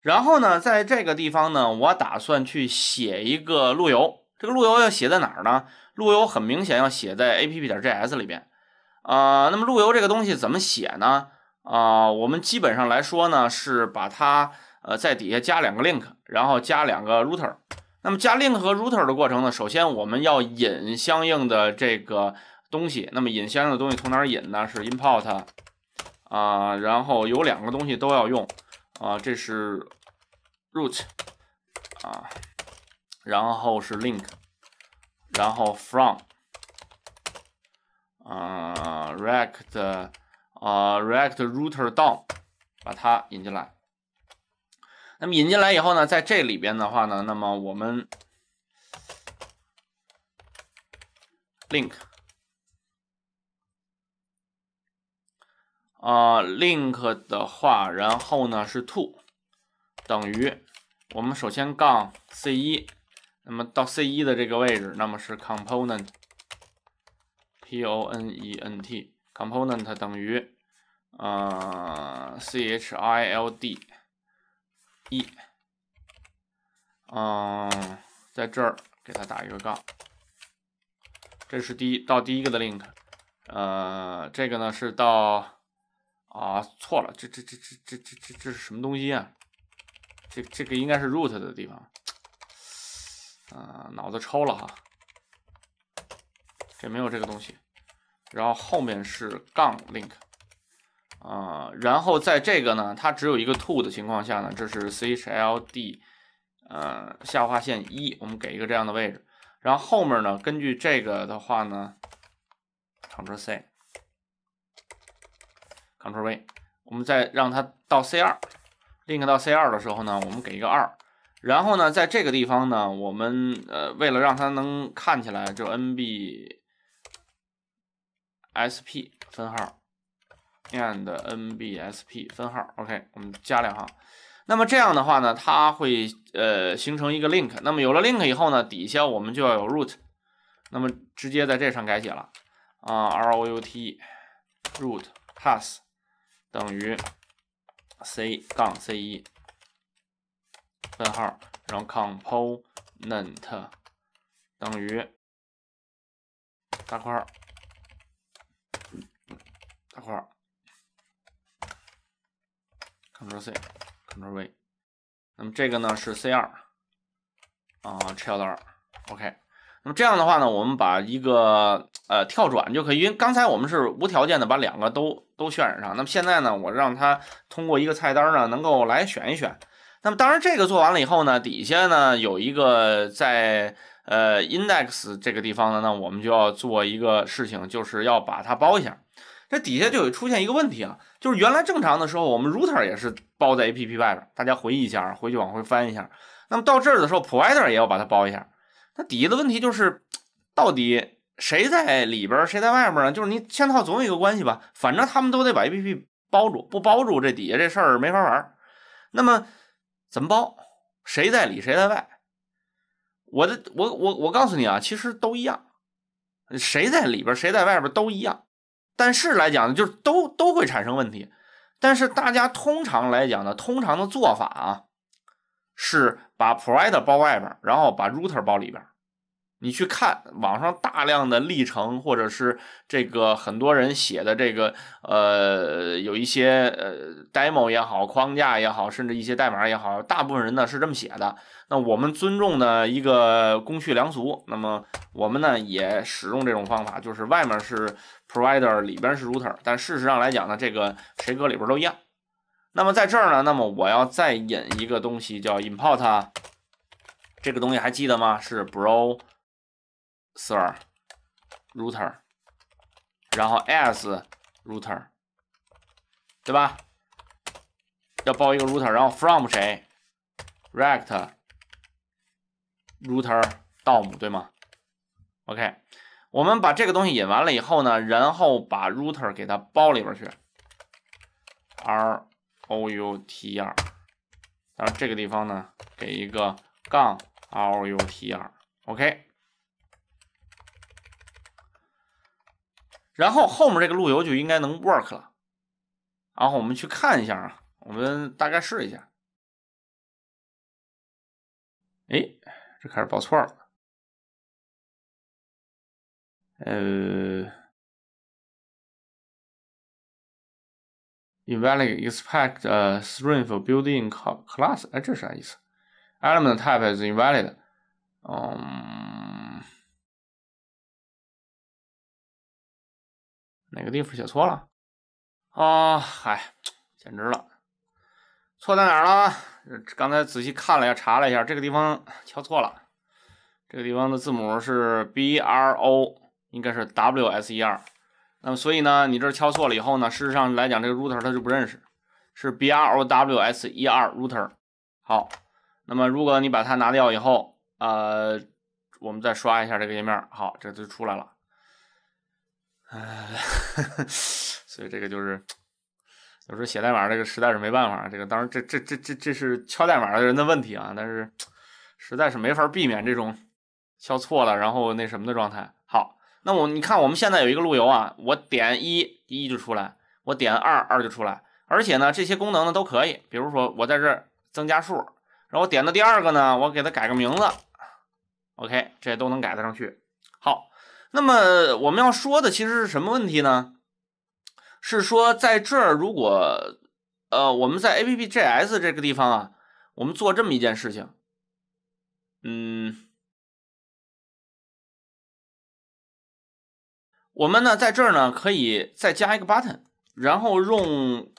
然后呢，在这个地方呢，我打算去写一个路由。这个路由要写在哪儿呢？路由很明显要写在 app 点 js 里边。啊，那么路由这个东西怎么写呢？啊，我们基本上来说呢，是把它呃在底下加两个 link，然后加两个 router。那么加 link 和 router 的过程呢，首先我们要引相应的这个东西。那么引相应的东西从哪儿引呢？是 import 啊，然后有两个东西都要用啊，这是 root 啊，然后是 link，然后 from 啊 react 啊 react router down，把它引进来。那么引进来以后呢，在这里边的话呢，那么我们 link 啊 link 的话，然后呢是 to 等于我们首先杠 c 一，那么到 c 一的这个位置，那么是 component p o n e n t component 等于呃 c h i l d 一，嗯，在这儿给它打一个杠，这是第一到第一个的 link，呃，这个呢是到啊错了，这这这这这这这这是什么东西啊？这这个应该是 root 的地方，啊，脑子抽了哈，这没有这个东西，然后后面是杠 link。啊，然后在这个呢，它只有一个 to 的情况下呢，这是 chld，呃，下划线一，我们给一个这样的位置。然后后面呢，根据这个的话呢，Ctrl C，Ctrl V，我们再让它到 C 二，link 到 C 二的时候呢，我们给一个二。然后呢，在这个地方呢，我们呃，为了让它能看起来，就 nb sp 分号。and nbsp 分号，OK，我们加两行。那么这样的话呢，它会呃形成一个 link。那么有了 link 以后呢，底下我们就要有 root。那么直接在这上改写了啊，root root pass 等于 c 杠 c 一分号，然后 component 等于大括号大括号。Ctrl C，Ctrl V，那么这个呢是 C 二啊，child 二，OK。那么这样的话呢，我们把一个呃跳转就可以，因为刚才我们是无条件的把两个都都渲染上。那么现在呢，我让它通过一个菜单呢，能够来选一选。那么当然这个做完了以后呢，底下呢有一个在呃 index 这个地方呢，那我们就要做一个事情，就是要把它包一下。这底下就会出现一个问题啊，就是原来正常的时候，我们 router 也是包在 APP 外边，大家回忆一下，回去往回翻一下。那么到这儿的时候，provider 也要把它包一下。那底下的问题就是，到底谁在里边，谁在外边呢？就是你嵌套总有一个关系吧，反正他们都得把 APP 包住，不包住这底下这事儿没法玩。那么怎么包？谁在里，谁在外？我的，我我我告诉你啊，其实都一样，谁在里边，谁在外边都一样。但是来讲呢，就是都都会产生问题。但是大家通常来讲呢，通常的做法啊，是把 provider 包外边，然后把 router 包里边。你去看网上大量的历程，或者是这个很多人写的这个呃，有一些呃 demo 也好，框架也好，甚至一些代码也好，大部分人呢是这么写的。那我们尊重的一个公序良俗，那么我们呢也使用这种方法，就是外面是 provider，里边是 router，但事实上来讲呢，这个谁搁里边都一样。那么在这儿呢，那么我要再引一个东西叫 import，这个东西还记得吗？是 bro。Sir router，然后 as router，对吧？要包一个 router，然后 from 谁？rect router dom，对吗？OK，我们把这个东西引完了以后呢，然后把 router 给它包里边去，r o u t r，当然这个地方呢，给一个杠 r o u t r，OK。然后后面这个路由就应该能 work 了，然后我们去看一下啊，我们大概试一下。哎，这开始报错了。呃，invalid expect a string for building class，哎，这啥意思？element type is invalid。嗯，哪个地方写错了？啊，嗨，简直了！错在哪儿了？刚才仔细看了一下，查了一下，这个地方敲错了。这个地方的字母是 B R O，应该是 W S E R。那么，所以呢，你这敲错了以后呢，事实上来讲，这个 router 它就不认识，是 B R O W S E R router。好，那么如果你把它拿掉以后，呃，我们再刷一下这个页面，好，这就出来了。唉，所以这个就是。有时候写代码这个实在是没办法，这个当然这这这这这是敲代码的人的问题啊，但是实在是没法避免这种敲错了然后那什么的状态。好，那我你看我们现在有一个路由啊，我点一一就出来，我点二二就出来，而且呢这些功能呢都可以，比如说我在这增加数，然后我点到第二个呢，我给它改个名字，OK，这都能改得上去。那么我们要说的其实是什么问题呢？是说，在这儿，如果呃，我们在 AppJS 这个地方啊，我们做这么一件事情，嗯，我们呢在这儿呢可以再加一个 button，然后用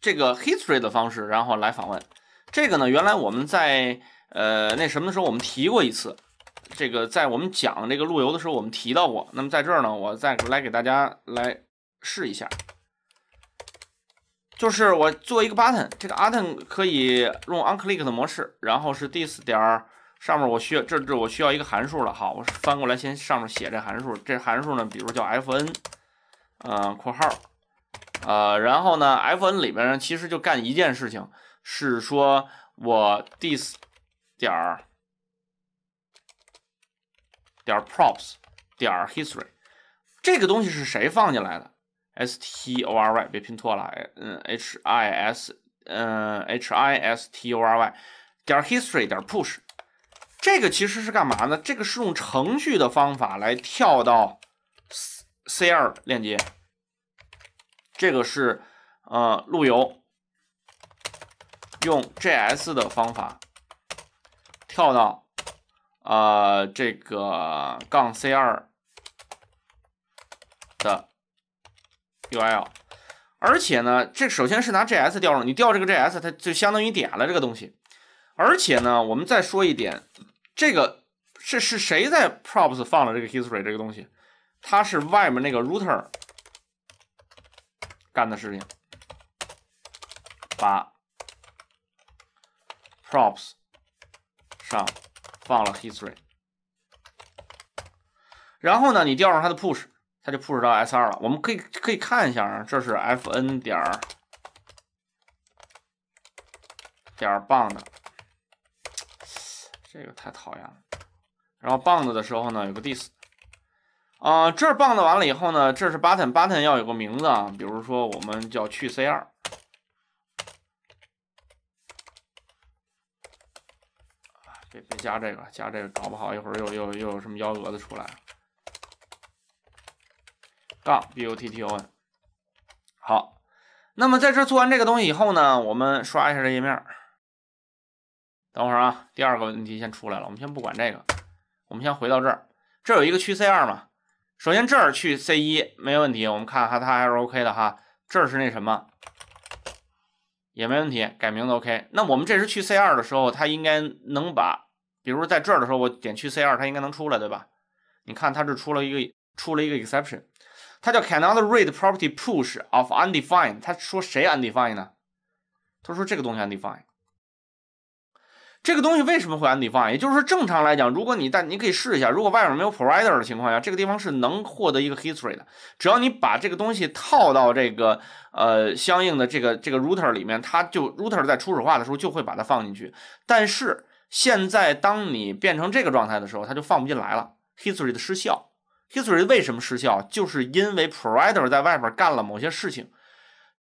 这个 history 的方式，然后来访问。这个呢，原来我们在呃那什么的时候，我们提过一次。这个在我们讲这个路由的时候，我们提到过。那么在这儿呢，我再来给大家来。试一下，就是我做一个 button，这个 button 可以用 onClick 的模式，然后是 this 点上面我需要这这我需要一个函数了，好，我翻过来先上面写这函数，这函数呢，比如叫 fn，呃，括号，呃，然后呢，fn 里边呢其实就干一件事情，是说我 this 点点 props 点 history，这个东西是谁放进来的？s t o r y 别拼错了，嗯，h i s，嗯，h i s t o r y 点 history 点 push，这个其实是干嘛呢？这个是用程序的方法来跳到 c 二链接，这个是呃路由，用 js 的方法跳到呃这个杠 c 二的。UL，而且呢，这首先是拿 JS 调入，你调这个 JS，它就相当于点了这个东西。而且呢，我们再说一点，这个是是谁在 props 放了这个 history 这个东西？它是外面那个 router 干的事情，把 props 上放了 history，然后呢，你调上它的 push。它就 push 到 S 二了，我们可以可以看一下啊，这是 fn 点点 bound，这个太讨厌了。然后 bound 的时候呢，有个 this，啊，这 bound 完了以后呢，这是 button，button 要有个名字啊，比如说我们叫去 C 二，别别加这个，加这个搞不好一会儿又又又有什么幺蛾子出来。杠 button，好，那么在这做完这个东西以后呢，我们刷一下这页面。等会儿啊，第二个问题先出来了，我们先不管这个，我们先回到这儿，这有一个去 C 二嘛。首先这儿去 C 一没问题，我们看哈它还是 OK 的哈。这是那什么，也没问题，改名字 OK。那我们这时去 C 二的时候，它应该能把，比如在这儿的时候，我点去 C 二，它应该能出来，对吧？你看它这出了一个出了一个 exception。它叫 cannot read property push of undefined。它说谁 undefined 呢？他说这个东西 undefined。这个东西为什么会安迪方案也就是说，正常来讲，如果你但你可以试一下，如果外面没有 provider 的情况下，这个地方是能获得一个 history 的。只要你把这个东西套到这个呃相应的这个这个 router 里面，它就 router 在初始化的时候就会把它放进去。但是现在当你变成这个状态的时候，它就放不进来了，history 的失效。History 为什么失效？就是因为 Provider 在外边干了某些事情。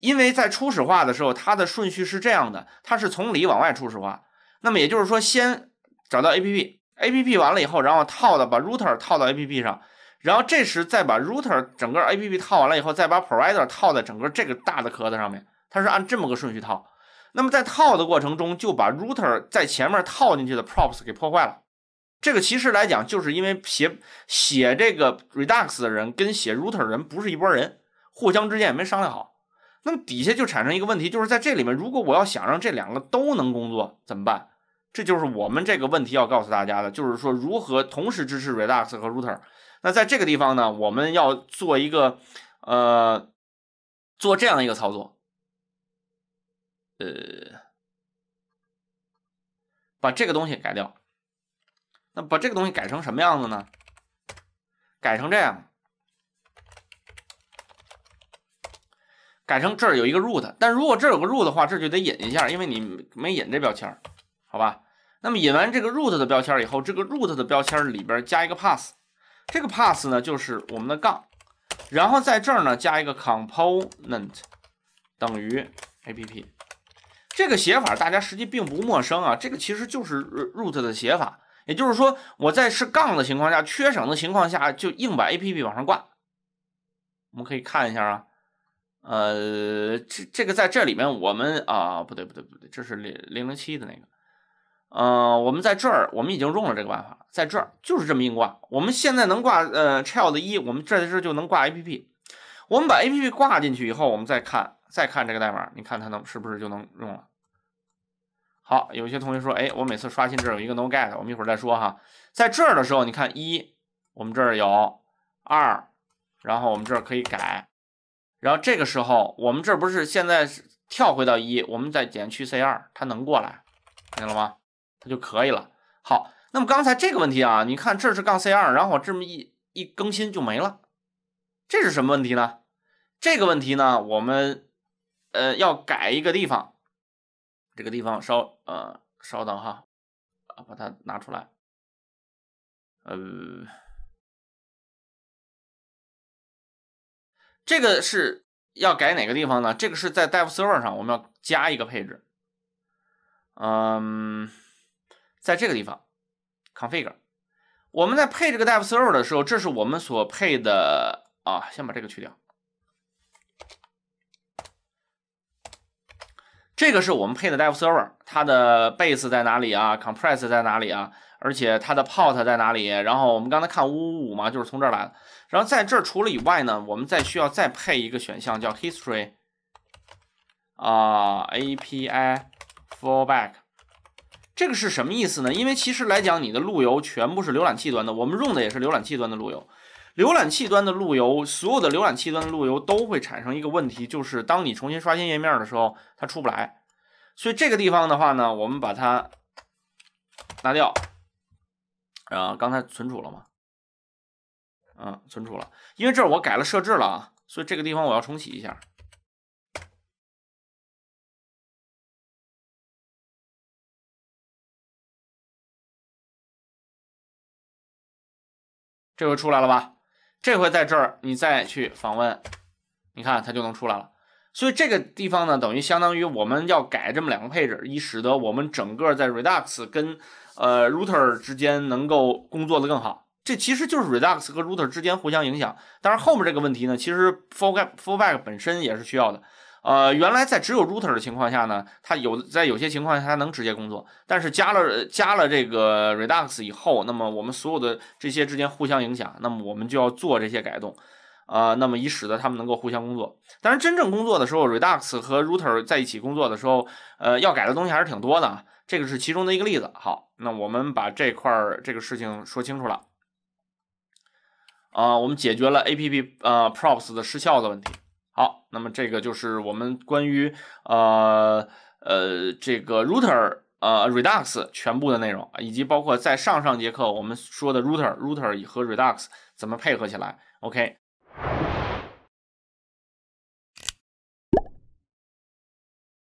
因为在初始化的时候，它的顺序是这样的：它是从里往外初始化。那么也就是说，先找到 app，app 完了以后，然后套的把 router 套到 app 上，然后这时再把 router 整个 app 套完了以后，再把 provider 套在整个这个大的壳子上面，它是按这么个顺序套。那么在套的过程中，就把 router 在前面套进去的 props 给破坏了。这个其实来讲，就是因为写写这个 Redux 的人跟写 router 的人不是一拨人，互相之间也没商量好。那么底下就产生一个问题，就是在这里面，如果我要想让这两个都能工作，怎么办？这就是我们这个问题要告诉大家的，就是说如何同时支持 Redux 和 router。那在这个地方呢，我们要做一个呃，做这样一个操作，呃，把这个东西改掉。那把这个东西改成什么样子呢？改成这样，改成这儿有一个 root，但如果这儿有个 root 的话，这就得引一下，因为你没引这标签，好吧？那么引完这个 root 的标签以后，这个 root 的标签里边加一个 pass，这个 pass 呢就是我们的杠，然后在这儿呢加一个 component 等于 app，这个写法大家实际并不陌生啊，这个其实就是 root 的写法。也就是说，我在是杠的情况下，缺省的情况下，就硬把 A P P 往上挂。我们可以看一下啊，呃，这这个在这里面，我们啊，不对不对不对，这是零零零七的那个，呃，我们在这儿，我们已经用了这个办法，在这儿就是这么硬挂。我们现在能挂呃 child 一，我们这这就能挂 A P P。我们把 A P P 挂进去以后，我们再看再看这个代码，你看它能是不是就能用了？好，有些同学说，哎，我每次刷新这儿有一个 no get，我们一会儿再说哈。在这儿的时候，你看一，我们这儿有二，然后我们这儿可以改，然后这个时候我们这不是现在是跳回到一，我们再减去 C 二，它能过来，看见了吗？它就可以了。好，那么刚才这个问题啊，你看这是杠 C 二，然后我这么一一更新就没了，这是什么问题呢？这个问题呢，我们呃要改一个地方。这个地方稍呃稍等哈，把它拿出来，呃，这个是要改哪个地方呢？这个是在 dev server 上我们要加一个配置，嗯，在这个地方 config，我们在配这个 dev server 的时候，这是我们所配的啊，先把这个去掉。这个是我们配的 dev server，它的 base 在哪里啊？compress 在哪里啊？而且它的 port 在哪里？然后我们刚才看五五五嘛，就是从这儿来的。然后在这儿除了以外呢，我们再需要再配一个选项叫 history 啊 API fallback。这个是什么意思呢？因为其实来讲，你的路由全部是浏览器端的，我们用的也是浏览器端的路由。浏览器端的路由，所有的浏览器端的路由都会产生一个问题，就是当你重新刷新页面的时候，它出不来。所以这个地方的话呢，我们把它拿掉。啊，刚才存储了吗？嗯，存储了。因为这儿我改了设置了啊，所以这个地方我要重启一下。这回出来了吧？这回在这儿，你再去访问，你看它就能出来了。所以这个地方呢，等于相当于我们要改这么两个配置，以使得我们整个在 Redux 跟呃 Router 之间能够工作的更好。这其实就是 Redux 和 Router 之间互相影响。当然后面这个问题呢，其实 Fallback Fallback 本身也是需要的。呃，原来在只有 router 的情况下呢，它有在有些情况下它能直接工作，但是加了加了这个 Redux 以后，那么我们所有的这些之间互相影响，那么我们就要做这些改动，啊，那么以使得它们能够互相工作。但是真正工作的时候，Redux 和 router 在一起工作的时候，呃，要改的东西还是挺多的，这个是其中的一个例子。好，那我们把这块儿这个事情说清楚了，啊，我们解决了 app 呃 props 的失效的问题。好，那么这个就是我们关于呃呃这个 router 呃 Redux 全部的内容，以及包括在上上节课我们说的 router router 和 Redux 怎么配合起来。OK。